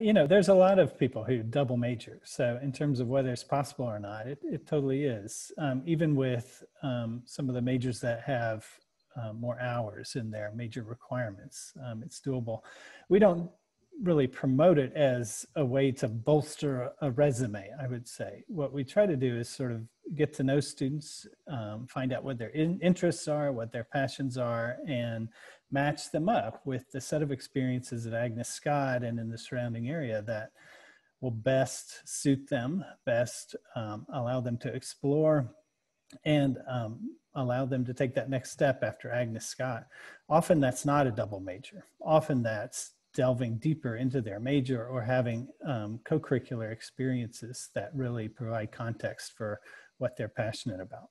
you know, there's a lot of people who double major. So in terms of whether it's possible or not, it, it totally is. Um, even with um, some of the majors that have uh, more hours in their major requirements, um, it's doable. We don't really promote it as a way to bolster a resume, I would say. What we try to do is sort of get to know students, um, find out what their in interests are, what their passions are, and match them up with the set of experiences at Agnes Scott and in the surrounding area that will best suit them, best um, allow them to explore and um, allow them to take that next step after Agnes Scott. Often that's not a double major. Often that's delving deeper into their major or having um, co-curricular experiences that really provide context for what they're passionate about.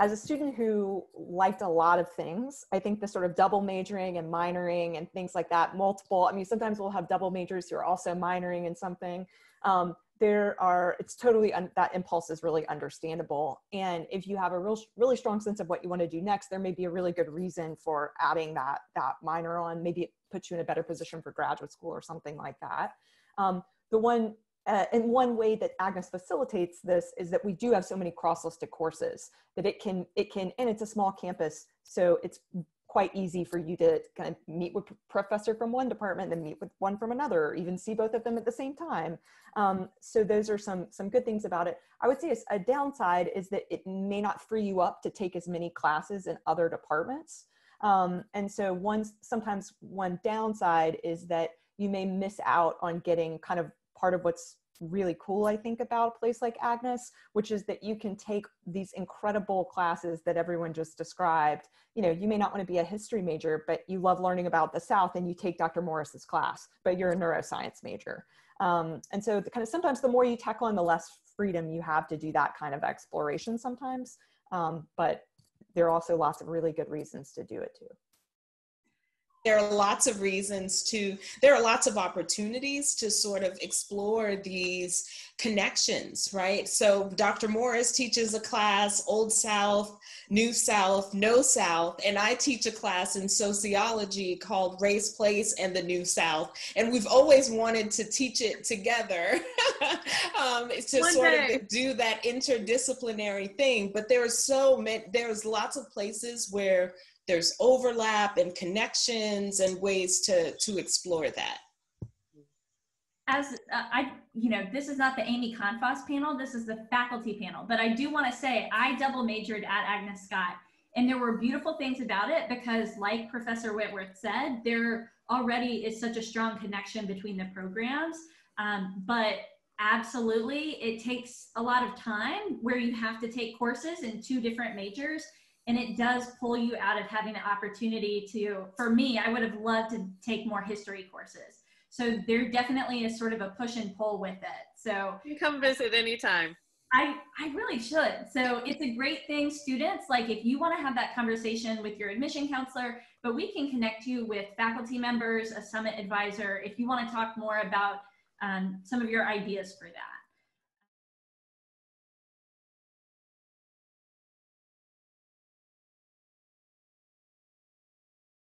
As a student who liked a lot of things, I think the sort of double majoring and minoring and things like that, multiple, I mean, sometimes we'll have double majors who are also minoring in something. Um, there are it's totally un, that impulse is really understandable and if you have a real really strong sense of what you want to do next there may be a really good reason for adding that that minor on maybe it puts you in a better position for graduate school or something like that um, the one uh, and one way that Agnes facilitates this is that we do have so many cross-listed courses that it can it can and it's a small campus so it's quite easy for you to kind of meet with professor from one department and meet with one from another or even see both of them at the same time. Um, so those are some some good things about it. I would say a downside is that it may not free you up to take as many classes in other departments. Um, and so one sometimes one downside is that you may miss out on getting kind of part of what's really cool i think about a place like agnes which is that you can take these incredible classes that everyone just described. You know you may not want to be a history major but you love learning about the south and you take dr morris's class but you're a neuroscience major. Um, and so the kind of sometimes the more you tackle on the less freedom you have to do that kind of exploration sometimes. Um, but there are also lots of really good reasons to do it too there are lots of reasons to there are lots of opportunities to sort of explore these connections right? So dr morris teaches a class old south new south no south and i teach a class in sociology called race place and the new south. And we've always wanted to teach it together um, to One sort day. of do that interdisciplinary thing. But there are so many there's lots of places where there's overlap and connections and ways to to explore that as uh, I, you know, this is not the Amy Confos panel, this is the faculty panel. But I do want to say I double majored at Agnes Scott. And there were beautiful things about it because, like Professor Whitworth said, there already is such a strong connection between the programs. Um, but absolutely, it takes a lot of time where you have to take courses in two different majors and it does pull you out of having the opportunity to for me i would have loved to take more history courses so there definitely is sort of a push and pull with it so you come visit anytime I, I really should. So it's a great thing, students. Like, if you want to have that conversation with your admission counselor, but we can connect you with faculty members, a summit advisor, if you want to talk more about um, some of your ideas for that.